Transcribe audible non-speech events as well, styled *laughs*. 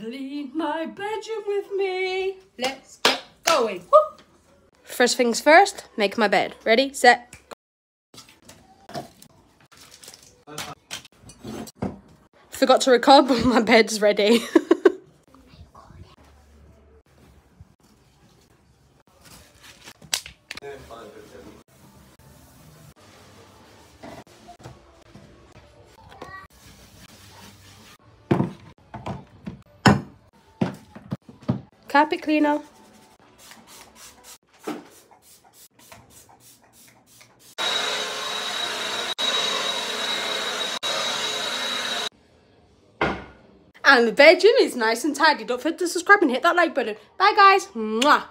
Clean my bedroom with me. Let's get going. Woo! First things first, make my bed. Ready, set. Forgot to record, but my bed's ready. *laughs* Carpet cleaner. And the bedroom is nice and tidy. Don't forget to subscribe and hit that like button. Bye guys. Mwah.